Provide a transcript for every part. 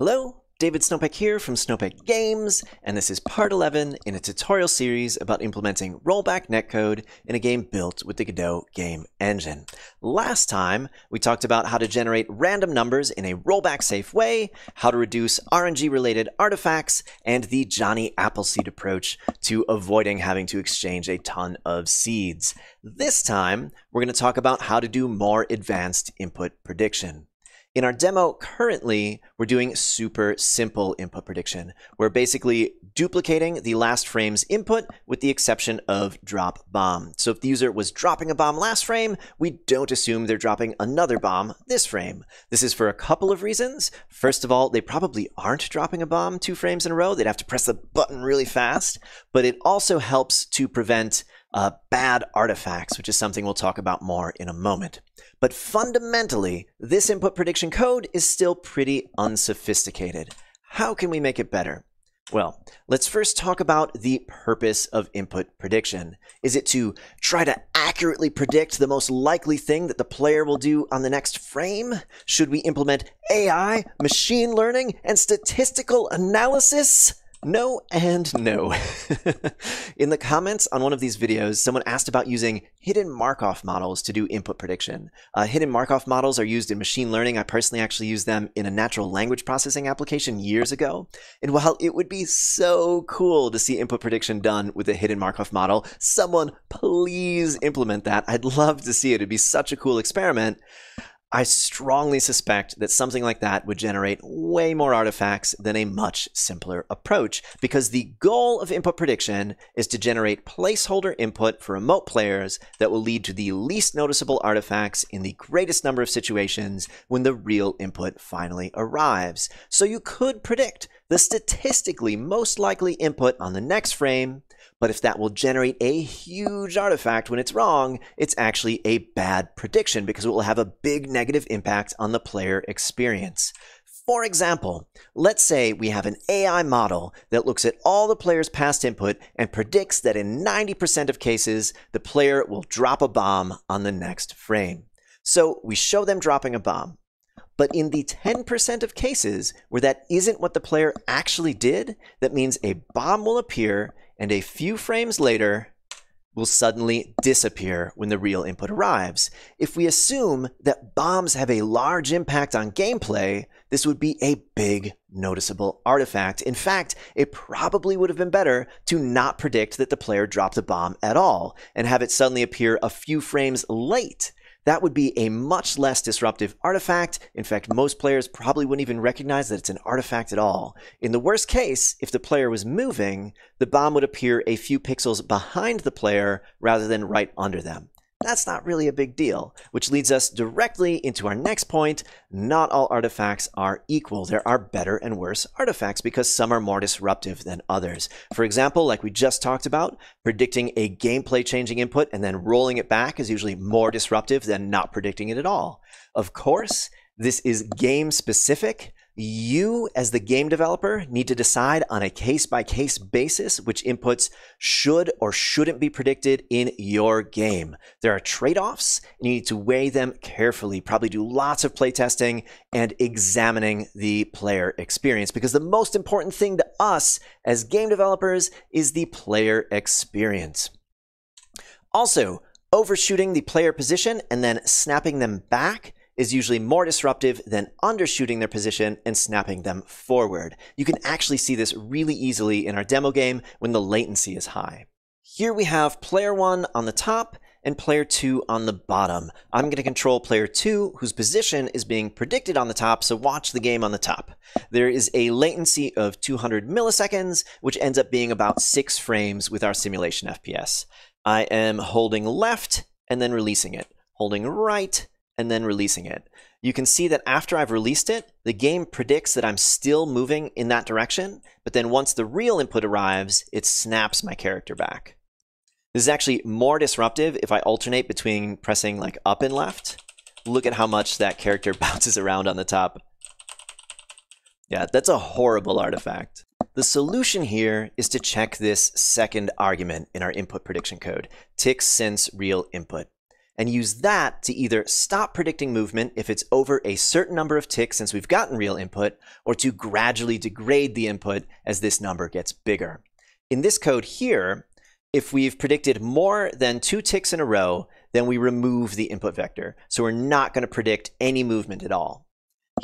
Hello, David Snopek here from Snopek Games, and this is part 11 in a tutorial series about implementing rollback netcode in a game built with the Godot game engine. Last time, we talked about how to generate random numbers in a rollback safe way, how to reduce RNG-related artifacts, and the Johnny Appleseed approach to avoiding having to exchange a ton of seeds. This time, we're going to talk about how to do more advanced input prediction. In our demo currently, we're doing super simple input prediction. We're basically duplicating the last frame's input with the exception of drop bomb. So if the user was dropping a bomb last frame, we don't assume they're dropping another bomb this frame. This is for a couple of reasons. First of all, they probably aren't dropping a bomb two frames in a row. They'd have to press the button really fast, but it also helps to prevent uh, bad artifacts, which is something we'll talk about more in a moment. But fundamentally, this input prediction code is still pretty unsophisticated. How can we make it better? Well, let's first talk about the purpose of input prediction. Is it to try to accurately predict the most likely thing that the player will do on the next frame? Should we implement AI, machine learning, and statistical analysis? No and no. In the comments on one of these videos, someone asked about using hidden Markov models to do input prediction. Uh, hidden Markov models are used in machine learning. I personally actually used them in a natural language processing application years ago. And while it would be so cool to see input prediction done with a hidden Markov model, someone please implement that. I'd love to see it. It'd be such a cool experiment. I strongly suspect that something like that would generate way more artifacts than a much simpler approach, because the goal of input prediction is to generate placeholder input for remote players that will lead to the least noticeable artifacts in the greatest number of situations when the real input finally arrives. So you could predict the statistically most likely input on the next frame, but if that will generate a huge artifact when it's wrong, it's actually a bad prediction because it will have a big negative impact on the player experience. For example, let's say we have an AI model that looks at all the player's past input and predicts that in 90% of cases, the player will drop a bomb on the next frame. So we show them dropping a bomb. But in the 10% of cases where that isn't what the player actually did, that means a bomb will appear and a few frames later will suddenly disappear when the real input arrives. If we assume that bombs have a large impact on gameplay, this would be a big noticeable artifact. In fact, it probably would have been better to not predict that the player dropped a bomb at all and have it suddenly appear a few frames late that would be a much less disruptive artifact. In fact, most players probably wouldn't even recognize that it's an artifact at all. In the worst case, if the player was moving, the bomb would appear a few pixels behind the player rather than right under them that's not really a big deal, which leads us directly into our next point. Not all artifacts are equal. There are better and worse artifacts because some are more disruptive than others. For example, like we just talked about, predicting a gameplay changing input and then rolling it back is usually more disruptive than not predicting it at all. Of course, this is game specific, you, as the game developer, need to decide on a case by case basis which inputs should or shouldn't be predicted in your game. There are trade offs, and you need to weigh them carefully. Probably do lots of playtesting and examining the player experience because the most important thing to us as game developers is the player experience. Also, overshooting the player position and then snapping them back is usually more disruptive than undershooting their position and snapping them forward. You can actually see this really easily in our demo game when the latency is high. Here we have player 1 on the top and player 2 on the bottom. I'm going to control player 2, whose position is being predicted on the top, so watch the game on the top. There is a latency of 200 milliseconds, which ends up being about 6 frames with our simulation FPS. I am holding left and then releasing it, holding right and then releasing it. You can see that after I've released it, the game predicts that I'm still moving in that direction, but then once the real input arrives, it snaps my character back. This is actually more disruptive if I alternate between pressing like up and left. Look at how much that character bounces around on the top. Yeah, that's a horrible artifact. The solution here is to check this second argument in our input prediction code, tick since real input. And use that to either stop predicting movement if it's over a certain number of ticks since we've gotten real input, or to gradually degrade the input as this number gets bigger. In this code here, if we've predicted more than two ticks in a row, then we remove the input vector. So we're not going to predict any movement at all.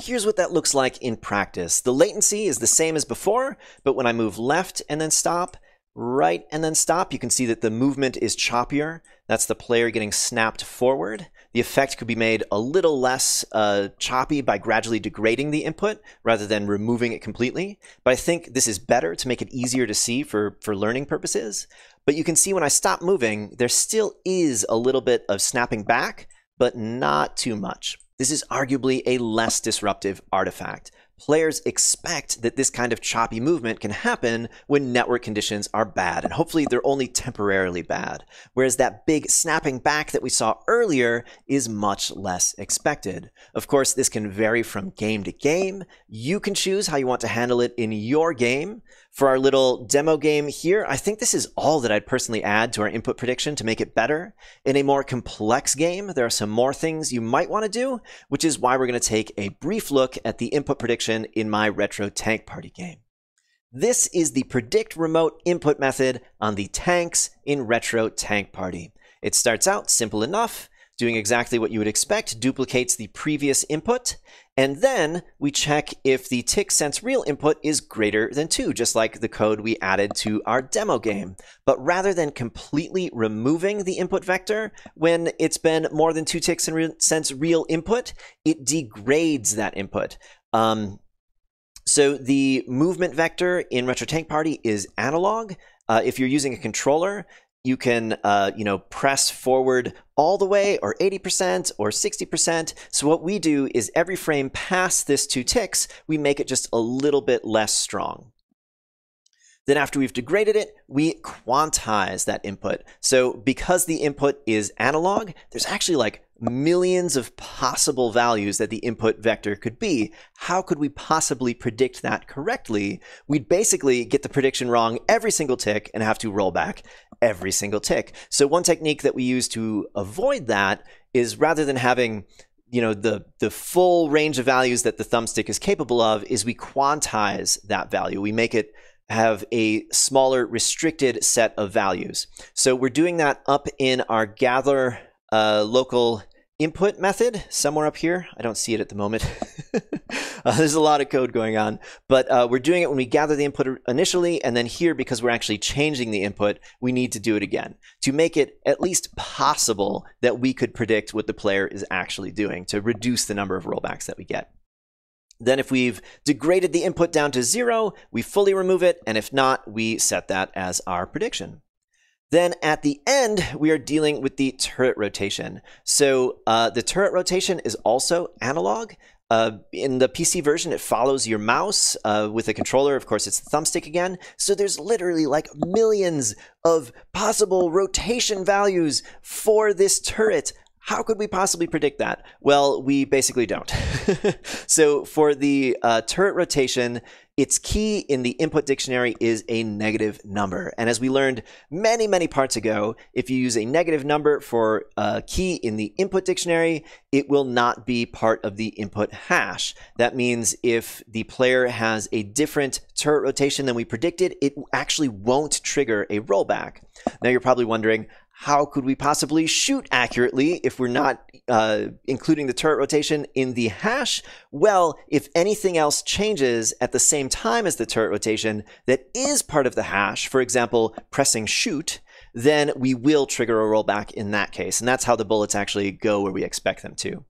Here's what that looks like in practice. The latency is the same as before, but when I move left and then stop, right and then stop, you can see that the movement is choppier. That's the player getting snapped forward. The effect could be made a little less uh, choppy by gradually degrading the input rather than removing it completely. But I think this is better to make it easier to see for, for learning purposes. But you can see when I stop moving, there still is a little bit of snapping back, but not too much. This is arguably a less disruptive artifact players expect that this kind of choppy movement can happen when network conditions are bad, and hopefully they're only temporarily bad. Whereas that big snapping back that we saw earlier is much less expected. Of course, this can vary from game to game. You can choose how you want to handle it in your game. For our little demo game here, I think this is all that I'd personally add to our input prediction to make it better. In a more complex game, there are some more things you might want to do, which is why we're going to take a brief look at the input prediction in my Retro Tank Party game. This is the predict remote input method on the tanks in Retro Tank Party. It starts out simple enough doing exactly what you would expect, duplicates the previous input, and then we check if the tick since real input is greater than 2, just like the code we added to our demo game. But rather than completely removing the input vector, when it's been more than 2 ticks in sense real input, it degrades that input. Um, so the movement vector in Retro Tank Party is analog. Uh, if you're using a controller, you can uh, you know press forward all the way or 80% or 60%. So what we do is every frame past this two ticks, we make it just a little bit less strong. Then after we've degraded it, we quantize that input. So because the input is analog, there's actually like millions of possible values that the input vector could be. How could we possibly predict that correctly? We'd basically get the prediction wrong every single tick and have to roll back every single tick. So one technique that we use to avoid that is rather than having you know the the full range of values that the thumbstick is capable of is we quantize that value. We make it have a smaller restricted set of values. So we're doing that up in our gather uh, local input method somewhere up here. I don't see it at the moment. uh, there's a lot of code going on, but uh, we're doing it when we gather the input initially, and then here, because we're actually changing the input, we need to do it again to make it at least possible that we could predict what the player is actually doing to reduce the number of rollbacks that we get. Then if we've degraded the input down to zero, we fully remove it, and if not, we set that as our prediction. Then at the end, we are dealing with the turret rotation. So uh, the turret rotation is also analog. Uh, in the PC version, it follows your mouse uh, with a controller. Of course, it's the thumbstick again. So there's literally like millions of possible rotation values for this turret. How could we possibly predict that? Well, we basically don't. so for the uh, turret rotation, its key in the input dictionary is a negative number. And as we learned many, many parts ago, if you use a negative number for a key in the input dictionary, it will not be part of the input hash. That means if the player has a different turret rotation than we predicted, it actually won't trigger a rollback. Now you're probably wondering, how could we possibly shoot accurately if we're not uh, including the turret rotation in the hash? Well, if anything else changes at the same time as the turret rotation that is part of the hash, for example, pressing shoot, then we will trigger a rollback in that case. And that's how the bullets actually go where we expect them to.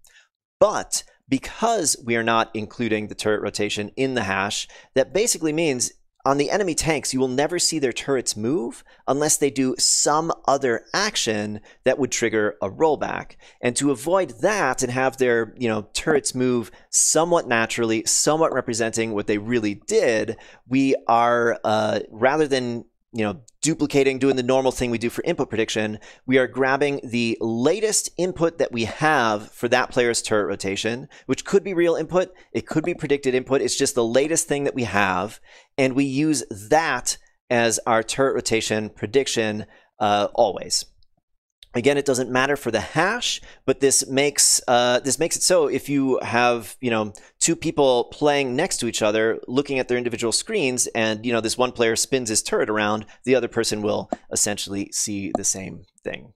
But because we are not including the turret rotation in the hash, that basically means on the enemy tanks, you will never see their turrets move unless they do some other action that would trigger a rollback. And to avoid that and have their, you know, turrets move somewhat naturally, somewhat representing what they really did, we are uh, rather than you know, duplicating, doing the normal thing we do for input prediction, we are grabbing the latest input that we have for that player's turret rotation, which could be real input, it could be predicted input. It's just the latest thing that we have, and we use that as our turret rotation prediction uh, always. Again, it doesn't matter for the hash, but this makes uh, this makes it so if you have you know two people playing next to each other, looking at their individual screens, and you know this one player spins his turret around, the other person will essentially see the same thing.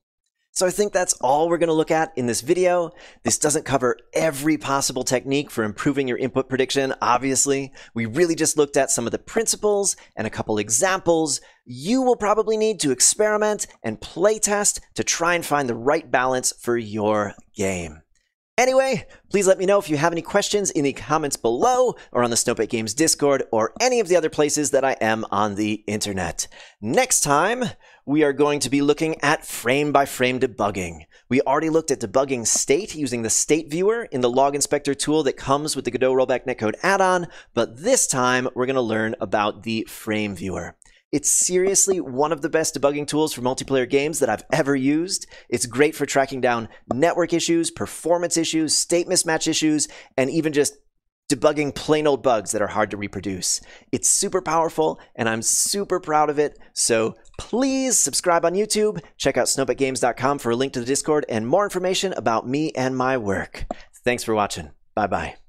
So I think that's all we're going to look at in this video. This doesn't cover every possible technique for improving your input prediction, obviously. We really just looked at some of the principles and a couple examples. You will probably need to experiment and playtest to try and find the right balance for your game. Anyway, please let me know if you have any questions in the comments below or on the Snopek Games Discord or any of the other places that I am on the internet. Next time, we are going to be looking at frame by frame debugging. We already looked at debugging state using the state viewer in the log inspector tool that comes with the Godot Rollback Netcode add-on, but this time we're going to learn about the frame viewer. It's seriously one of the best debugging tools for multiplayer games that I've ever used. It's great for tracking down network issues, performance issues, state mismatch issues, and even just debugging plain old bugs that are hard to reproduce. It's super powerful, and I'm super proud of it. So please subscribe on YouTube, check out snopekgames.com for a link to the Discord and more information about me and my work. Thanks for watching. Bye bye.